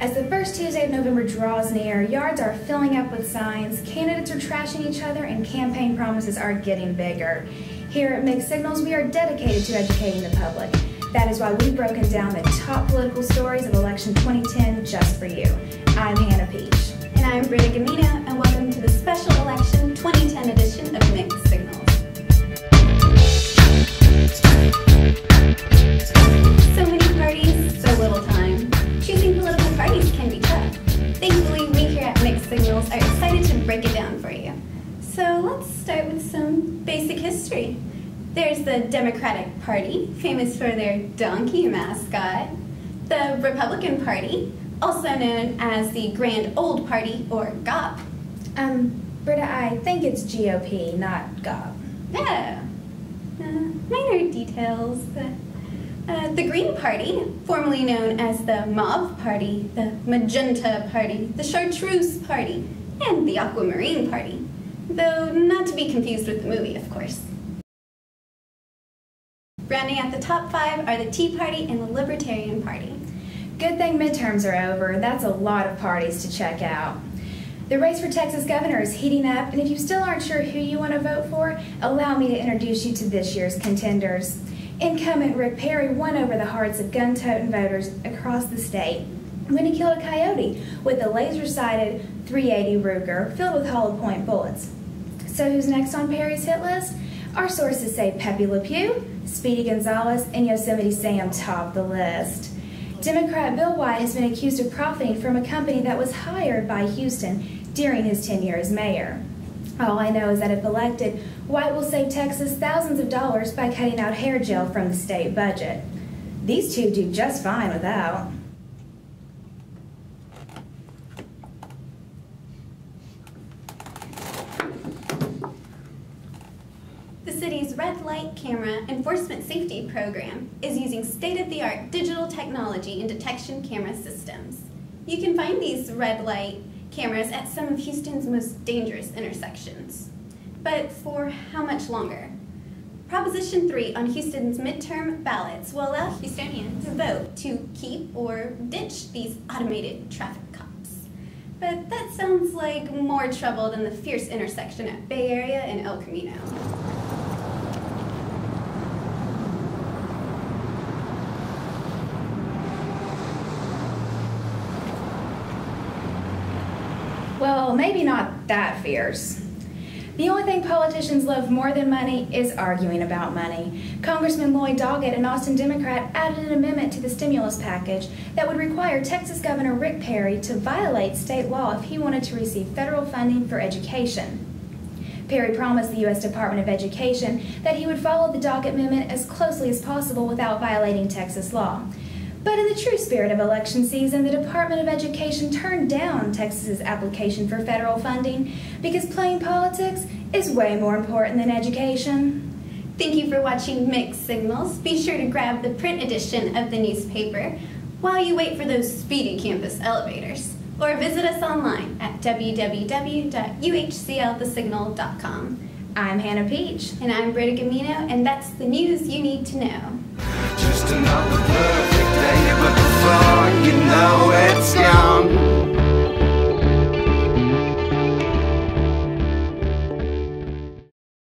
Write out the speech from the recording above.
As the first Tuesday of November draws near, yards are filling up with signs, candidates are trashing each other, and campaign promises are getting bigger. Here at Mixed Signals, we are dedicated to educating the public. That is why we've broken down the top political stories of election 2010 just for you. I'm Hannah Peach. And I'm Britta Gamino, and welcome to the special election 2010 edition of Mixed with some basic history. There's the Democratic Party, famous for their donkey mascot. The Republican Party, also known as the Grand Old Party, or GOP. Um, Britta, I think it's GOP, not GOP. Yeah, uh, minor details. Uh, the Green Party, formerly known as the Mauve Party, the Magenta Party, the Chartreuse Party, and the Aquamarine Party. Though not to be confused with the movie, of course. Rounding out the top five are the Tea Party and the Libertarian Party. Good thing midterms are over. That's a lot of parties to check out. The race for Texas governor is heating up, and if you still aren't sure who you want to vote for, allow me to introduce you to this year's contenders. Incumbent Rick Perry won over the hearts of gun-toting voters across the state when he killed a coyote with a laser-sighted 380 Ruger filled with hollow point bullets. So who's next on Perry's hit list? Our sources say Pepe Le Pew, Speedy Gonzales, and Yosemite Sam top the list. Democrat Bill White has been accused of profiting from a company that was hired by Houston during his tenure as mayor. All I know is that if elected, White will save Texas thousands of dollars by cutting out hair gel from the state budget. These two do just fine without. City's red light camera enforcement safety program is using state-of-the-art digital technology and detection camera systems. You can find these red light cameras at some of Houston's most dangerous intersections. But for how much longer? Proposition 3 on Houston's midterm ballots will allow Houstonians to vote to keep or ditch these automated traffic cops. But that sounds like more trouble than the fierce intersection at Bay Area and El Camino. Well, maybe not that fierce. The only thing politicians love more than money is arguing about money. Congressman Lloyd Doggett, an Austin Democrat, added an amendment to the stimulus package that would require Texas Governor Rick Perry to violate state law if he wanted to receive federal funding for education. Perry promised the U.S. Department of Education that he would follow the Doggett Amendment as closely as possible without violating Texas law. But in the true spirit of election season, the Department of Education turned down Texas's application for federal funding because playing politics is way more important than education. Thank you for watching Mixed Signals. Be sure to grab the print edition of the newspaper while you wait for those speedy campus elevators. Or visit us online at www.uhclthesignal.com. I'm Hannah Peach. And I'm Britta Gamino, and that's the news you need to know. Day, but before you know it's gone.